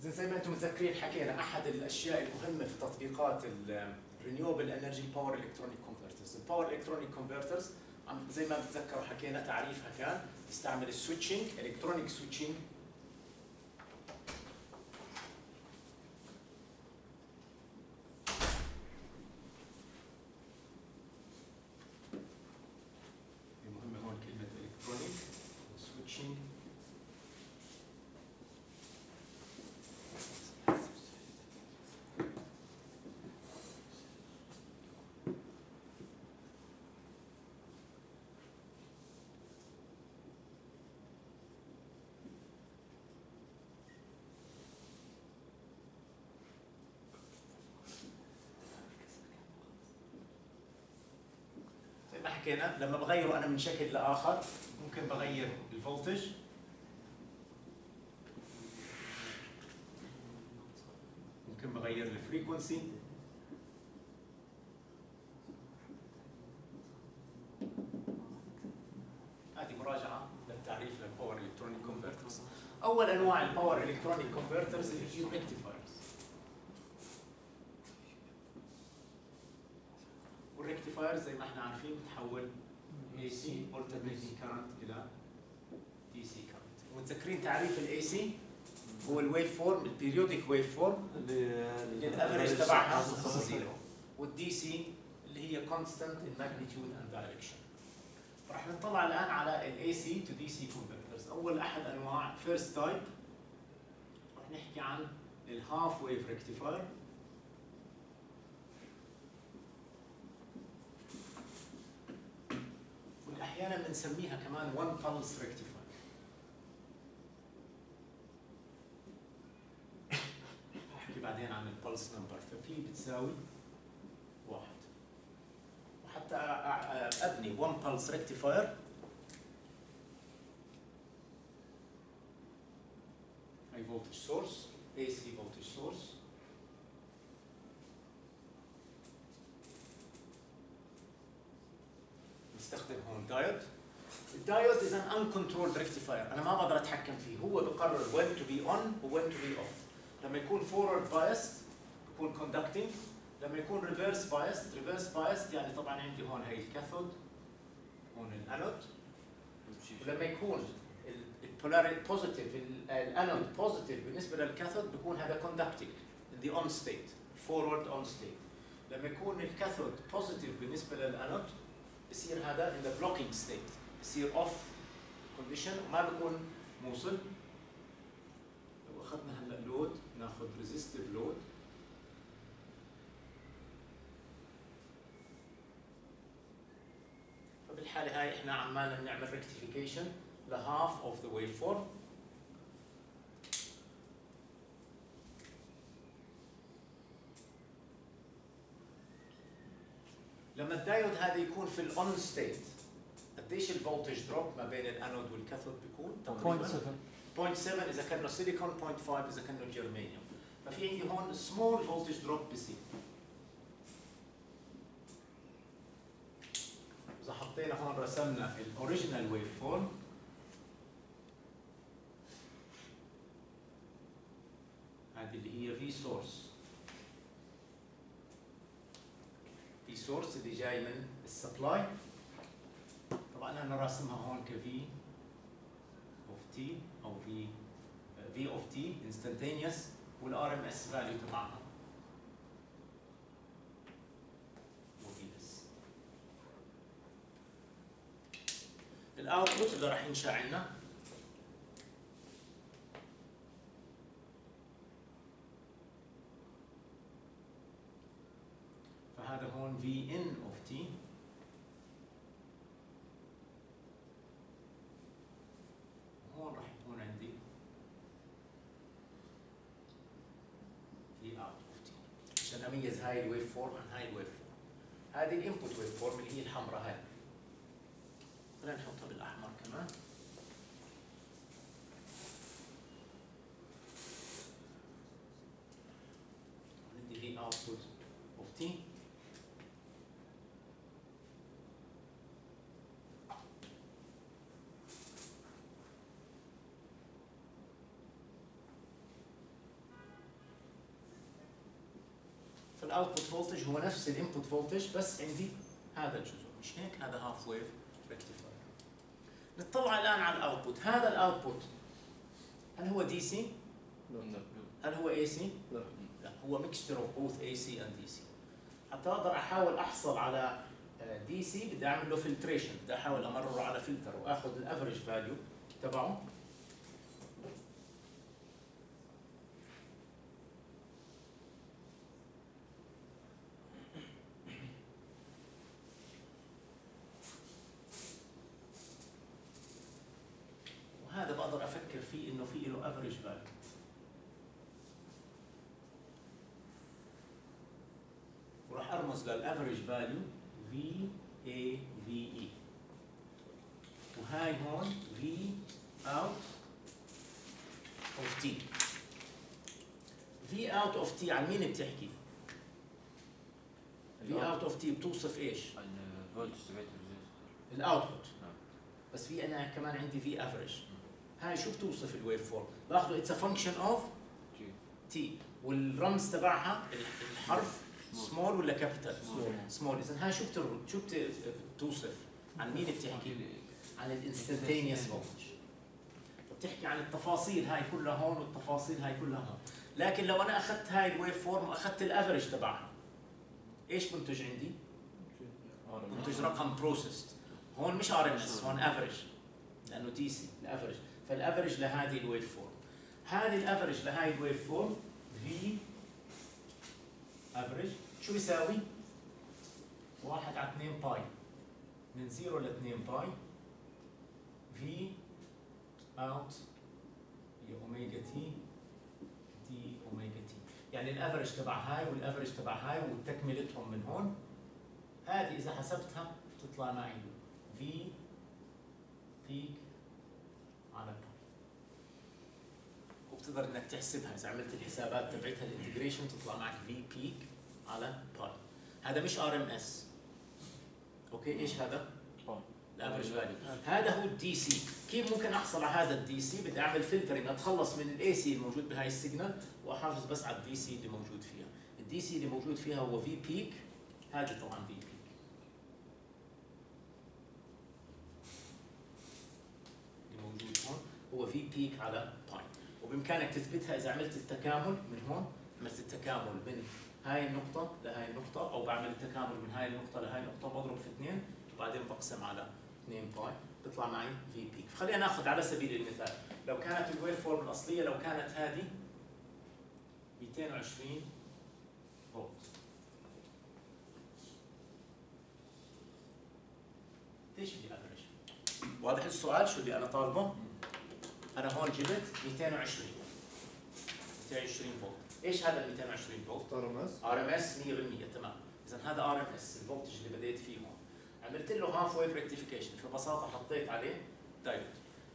زين زي ما أنتم متذكرين حكينا أحد الأشياء المهمة في تطبيقات ال renewable energy power electronic converters ال power electronic converters زي ما بتتذكروا حكينا تعريفها كان تستعمل ال switching electronic switching المهمه هون كلمه electronic سويتشنج زي ما حكينا لما بغيره أنا من شكل لآخر ممكن بغير ال voltage. ممكن بغير ال frequency. هذه مراجعة للتعريف لل power electronic converters أول أنواع ال power electronic converters اللي هي وال rectifier زي ما إحنا عارفين بتحول AC alternating current إلى DC current. ومتذكرين تعريف ال AC هو ال waveform ال periodic waveform اللي ال average تبعها zero. وال DC اللي هي constant in magnitude and direction. راح نطلع الآن على ال AC to DC converters أول أحد أنواع first type راح نحكي عن ال half wave rectifier واحيانا بنسميها كمان one pulse rectifier أحكي بعدين عن ال pulse number ففي بتساوي واحد. وحتى أبني one pulse rectifier. هاي voltage source AC voltage source. نستخدم هون diode ال diode is an uncontrolled rectifier. أنا ما بقدر أتحكم فيه. هو بقرر when to be on و when to be off. لما يكون forward biased بكون conducting. لما يكون reverse biased reverse biased يعني طبعا عندي هون هي ال cathode هون الأنود. ولما يكون ال polarity positive ال anode positive بالنسبة لل cathode بيكون هذا in the on state forward on state. لما يكون ال cathode positive بالنسبة للأنود بصير هذا in the blocking state بصير off condition وما بيكون موصل لو اخذنا هلا load ناخذ resistive load فبالحاله هاي إحنا عمالنا بنعمل rectification ل half of the waveform لما الدايود هذا يكون في ال on state قديش ال voltage drop ما بين ال anode وال cathode بيكون؟ تقريبا 0.7 إذا كانه سيليكون 0.5 إذا كانه germanium ففي عندي هون small voltage drop بصير إذا حطينا هون رسمنا ال original waveform هذه اللي هي V source V source اللي جاي من ال supply طبعا أنا راسمها هون ك V of t أو في V of t instantaneous وال RMS value تبعها. ال output اللي راح ينشأ عندنا هون V in of t هون راح يكون عندي V out of t عشان أميز هاي ال waveform عن هاي ال waveform هذه ال input waveform اللي هي الحمراء هاي. خلينا نحطها بالأحمر كمان عندي V output of t وال output voltage هو نفس ال input voltage بس عندي هذا الجزء. مش هيك؟ هذا half wave rectifier نطلع الآن على ال output هذا ال output هل هو DC هل هو AC لا لا. هو mixture of both AC and DC حتى أقدر أحاول أحصل على DC بدي أعمل له filtration بدي أحاول أمرره على فلتر وأخذ ال average value تبعه. وهذا بقدر أفكر فيه إنه في له average value وراح أرمز لل average value VA VA وهاي هون V out of t V out of t عن مين بتحكي؟ V out of t بتوصف إيش؟ ال voltage تبعت ال output. بس في أنا كمان عندي V average هاي شو بتوصف ال waveform؟ باخذه it's a function of t والرمز تبعها الحرف سمول ولا capital؟ سمول اذا هاي شو بتر... شو بت... بتوصف؟ عن مين بتحكي؟ عن ال instantaneous voltage بتحكي عن التفاصيل هاي كلها هون والتفاصيل هاي كلها هون. لكن لو أنا أخذت هاي ال waveform وأخذت ال average تبعها إيش بنتج عندي؟ بنتج رقم processed هون مش RMS هون average لأنه DC ال average فال average لهذه ال waveform هذه ال average لهذه ال waveform V average شو بيساوي؟ 1 على 2 π من 0 ل 2 π V out هي omega t d omega t يعني ال average تبع هاي وال average تبع هاي وتكملتهم من هون. هذه إذا حسبتها تطلع معي. V peak على π وبتقدر إنك تحسبها. إذا عملت الحسابات تبعتها ال integration تطلع معك V peak على π هذا مش RMS okay؟ إيش هذا؟ ال average value هذا هو ال DC كيف ممكن أحصل على هذا ال DC بدي أعمل filtering أتخلص من ال AC الموجود بهاي ال signal وأحافظ بس على ال DC اللي موجود فيها. ال DC اللي موجود فيها هو V peak هذه طبعا V peak اللي موجود هون هو V peak على وبإمكانك تثبتها إذا عملت التكامل من هون عملت التكامل من هاي النقطة لهاي النقطة أو بعمل التكامل من هاي النقطة لهاي النقطة بضرب في اثنين وبعدين بقسم على 2 pi بيطلع معي V peak فخلينا ناخذ على سبيل المثال لو كانت ال waveform الأصلية لو كانت هذه 220 فولت إيش V average؟ واضح السؤال شو اللي أنا طالبه؟ أنا هون جبت 220 220 فولت. إيش هذا ال 220 فولت؟ آر إم إس. آر إم إس 100% تمام. اذا هذا RMS ال voltage اللي بديت فيه هون. عملت له half wave rectification ببساطه حطيت عليه diode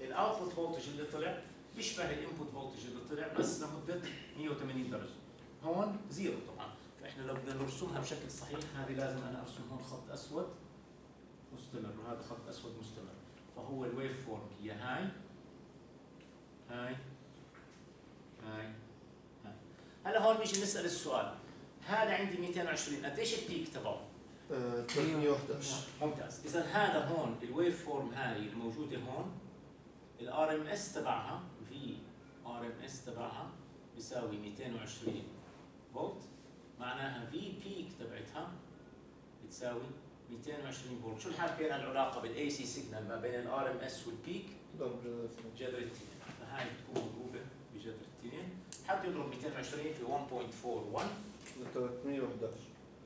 ال output voltage اللي طلع بيشبه ال input voltage اللي طلع بس لمدة 180 درجة. هون zero طبعا. فإحنا لو بدنا نرسمها بشكل صحيح هذه لازم أنا أرسم هون خط أسود مستمر وهذا خط أسود مستمر. فهو ال waveform هي هاي. هاي. هاي. هاي. هلا هون بيجي نسأل السؤال. هذا عندي 220 قديش ال peak تبعه؟ آه، 311 ممتاز. إذا هذا هون ال waveform هاي الموجودة هون ال RMS تبعها V RMS تبعها بيساوي 220 فولت. معناها V peak تبعتها بتساوي 220 فولت. شو الحال بين العلاقة بال AC signal ما بين ال RMS وال peak ضرب. جذر اثنين فهاي تكون مضروبه بجذر اثنين حد يضرب 220 في 1.41 311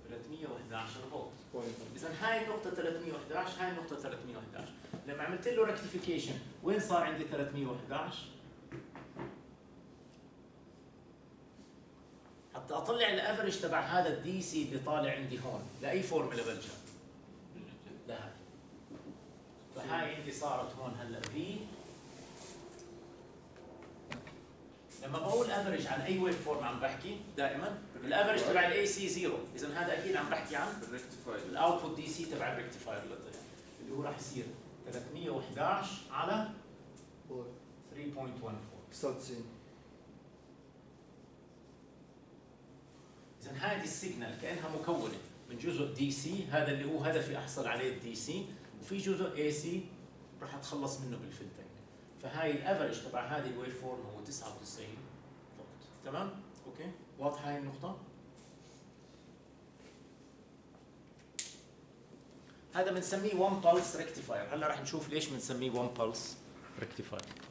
311 فولت. اذا هاي النقطة 311 هاي النقطة 311 لما عملت له rectification وين صار عندي 311 حتى أطلع ال average تبع هذا ال DC اللي طالع عندي هون لأي فورمولا بلجأ؟ لهي فهاي عندي صارت هون هلا. في لما بقول average عن أي waveform عم بحكي دائما. ال average تبع ال AC zero اذا هذا أكيد عم بحكي عن ال rectifier ال output DC تبع ال rectifier اللي هو راح يصير 311 على 3.14 99 اذا هذه ال signal كأنها مكونة من جزء DC هذا اللي هو هدفي أحصل عليه ال DC وفي جزء AC راح أتخلص منه بال filtering فهاي ال average تبع هذه ال waveform هو 99 فقط تمام؟ okay. واضحة هاي النقطة؟ هذا بنسميه 1 pulse rectifier. هلأ راح نشوف ليش بنسميه 1 pulse rectifier.